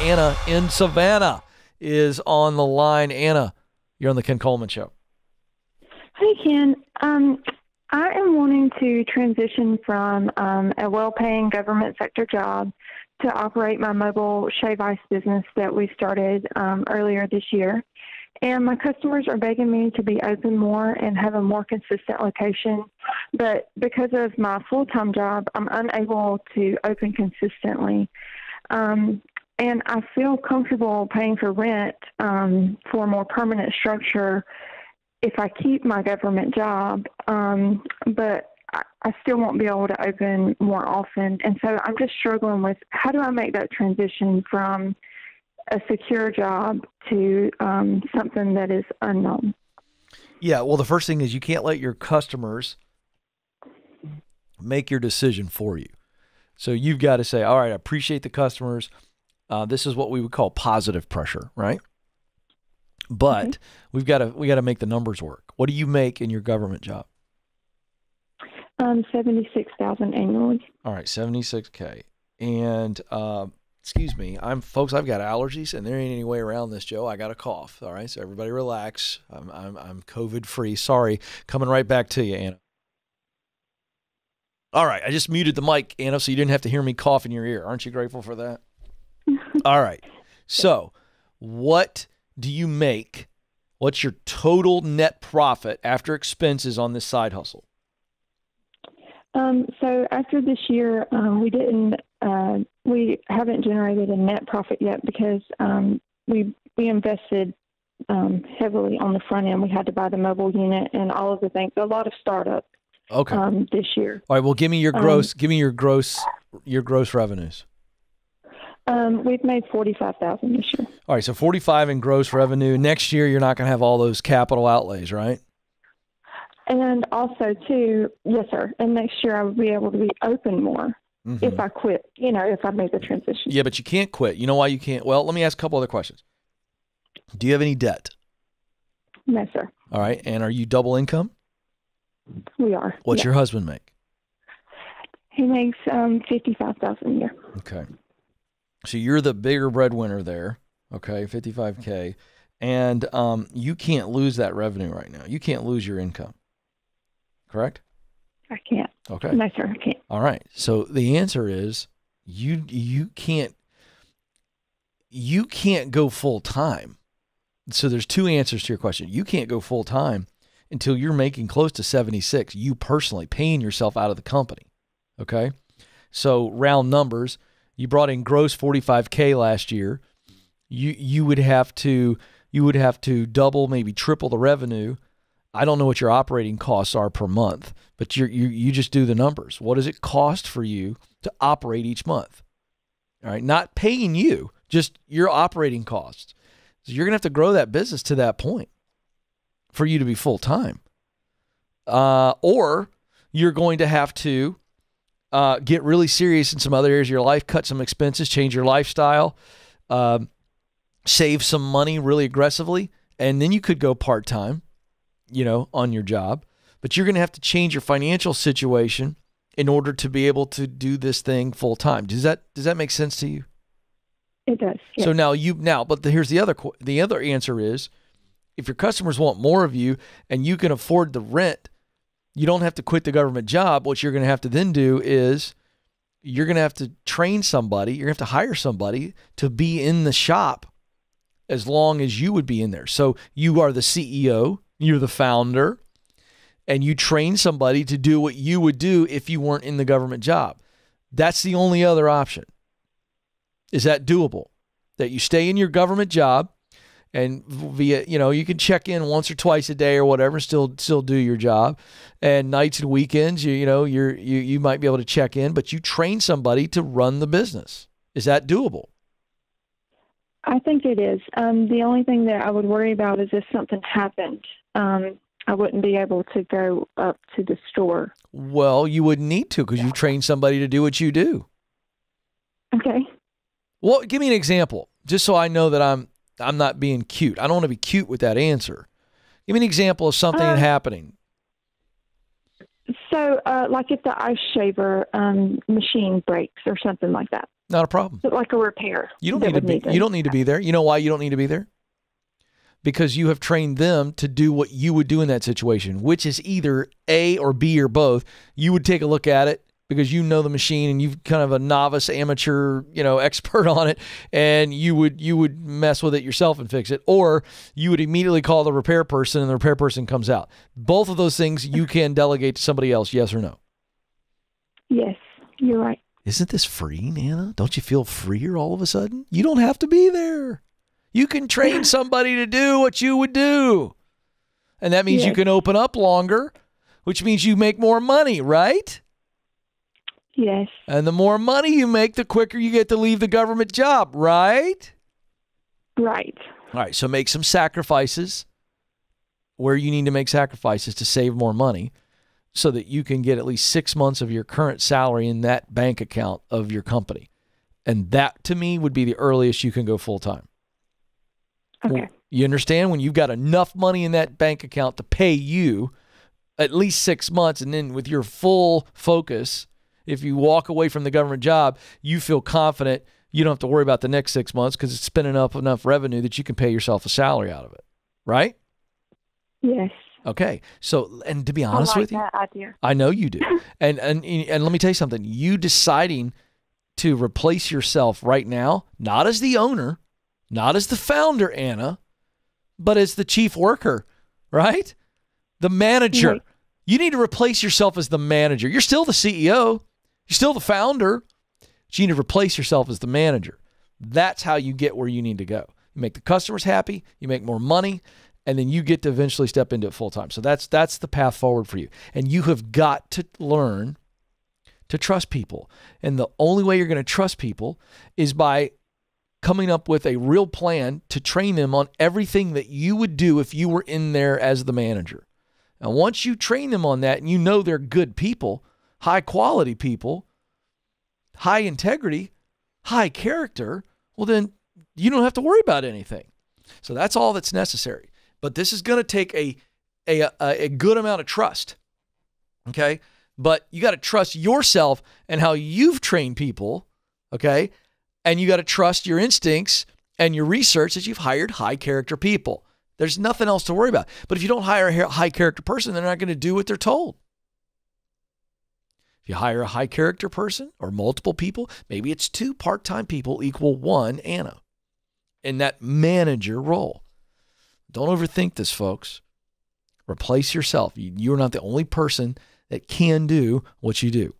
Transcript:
Anna in Savannah is on the line. Anna, you're on the Ken Coleman Show. Hey, Ken. Um, I am wanting to transition from um, a well paying government sector job to operate my mobile shave ice business that we started um, earlier this year. And my customers are begging me to be open more and have a more consistent location. But because of my full time job, I'm unable to open consistently. Um, and I feel comfortable paying for rent um, for a more permanent structure if I keep my government job. Um, but I, still won't be able to open more often. And so I'm just struggling with how do I make that transition from a secure job to um, something that is unknown. Yeah, well, the first thing is you can't let your customers make your decision for you. So you've got to say, all right, I appreciate the customers. Uh, this is what we would call positive pressure, right? But mm-hmm. we've got to we got to make the numbers work. What do you make in your government job? Um, seventy six thousand annually. All right, seventy six k. And uh, excuse me, I'm folks. I've got allergies, and there ain't any way around this, Joe. I got a cough. All right, so everybody relax. I'm I'm, I'm COVID free. Sorry, coming right back to you, Anna. All right, I just muted the mic, Anna, so you didn't have to hear me cough in your ear. Aren't you grateful for that? All right. So, what do you make? What's your total net profit after expenses on this side hustle? Um, so after this year, um, we didn't, uh, we haven't generated a net profit yet because um, we we invested um, heavily on the front end. We had to buy the mobile unit and all of the things. A lot of startup. Okay. Um, this year. All right. Well, give me your um, gross. give me your gross. Your gross revenues. Um, we've made forty-five thousand this year. All right, so forty-five in gross revenue. Next year, you're not going to have all those capital outlays, right? And also, too, yes, sir. And next year, I will be able to be open more mm-hmm. if I quit. You know, if I make the transition. Yeah, but you can't quit. You know why you can't? Well, let me ask a couple other questions. Do you have any debt? No, sir. All right, and are you double income? We are. What's your husband make? He makes um, fifty-five thousand a year. Okay. So you're the bigger breadwinner there, okay, 55K. And um, you can't lose that revenue right now. You can't lose your income, correct? I can't. Okay. No, sir, I can't. All right. So the answer is you you can't you can't go full time. So there's two answers to your question. You can't go full time until you're making close to 76, you personally paying yourself out of the company. Okay? So round numbers, you brought in gross 45k last year, you you would have to you would have to double maybe triple the revenue. I don't know what your operating costs are per month, but you you you just do the numbers. What does it cost for you to operate each month? All right, not paying you, just your operating costs. So you're gonna have to grow that business to that point for you to be full time, uh, or you're going to have to uh, get really serious in some other areas of your life, cut some expenses, change your lifestyle, um, save some money really aggressively, and then you could go part time, you know, on your job. But you're going to have to change your financial situation in order to be able to do this thing full time. Does that does that make sense to you? It does. Yes. So now you now, but the, here's the other the other answer is, if your customers want more of you and you can afford the rent you don't have to quit the government job. What you're going to have to then do is you're going to have to train somebody, you're going to have to hire somebody to be in the shop as long as you would be in there. So you are the CEO, you're the founder, and you train somebody to do what you would do if you weren't in the government job. That's the only other option. Is that doable? That you stay in your government job and via you know you can check in once or twice a day or whatever still still do your job. And nights and weekends you you know you're you, you might be able to check in but you train somebody to run the business. Is that doable? I think it is. Um, the only thing that i would worry about is if something happened um, i wouldn't be able to go up to the store. Well you wouldn't need to because you've trained somebody to do what you do. Okay. Well give me an example just so i know that i'm I'm not being cute. I don't want to be cute with that answer. Give me an example of something uh, happening. So, uh, like if the ice shaver um, machine breaks or something like that. Not a problem. Like a repair. You don't need to be. You don't need to be there. You know why you don't need to be there? Because you have trained them to do what you would do in that situation, which is either A or B or both. You would take a look at it because you know the machine and you've kind of a novice amateur, you know, expert on it and you would you would mess with it yourself and fix it or you would immediately call the repair person and the repair person comes out. Both of those things you can delegate to somebody else, yes or no. Yes, you're right. Isn't this free, Anna? Don't you feel freer all of a sudden? You don't have to be there. You can train somebody to do what you would do. And that means you can open up longer, which means you make more money, right? Yes, And the more money you make, the quicker you get to leave the government job, right? right. All right, so make some sacrifices where you need to make sacrifices to save more money so that you can get at least six months of your current salary in that bank account of your company. And that to me would be the earliest you can go full time. Okay. You understand? When you've got enough money in that bank account to pay you at least six months, and then with your full focus, if you walk away from the government job, you feel confident you don't have to worry about the next six months because it's spinning up enough revenue that you can pay yourself a salary out of it. Right? Yes. Okay. So, and to be honest like with you, idea. I know you do. and and and let me tell you something. You deciding to replace yourself right now, not as the owner, not as the founder, Anna, but as the chief worker, right? The manager. Right. You need to replace yourself as the manager. You're still the CEO. You're still the founder. But you need to replace yourself as the manager. That's how you get where you need to go. You make the customers happy, you make more money, and then you get to eventually step into it full time. So that's that's the path forward for you. And you have got to learn to trust people. And the only way you're going to trust people is by coming up with a real plan to train them on everything that you would do if you were in there as the manager. And once you train them on that and you know they're good people, high quality people, high integrity, high character, well, then you don't have to worry about anything. So that's all that's necessary. But this is going to take a, a, a, good amount of trust. Okay. But you got to trust yourself and how you've trained people. Okay. And you got to trust your instincts and your research that you've hired high character people. There's nothing else to worry about. But if you don't hire a high character person, they're not going to do what they're told. If you hire a high character person or multiple people, maybe it's two part time people equal one Anna in that manager role. Don't overthink this, folks. Replace yourself. You- You're not the only person that can do what you do.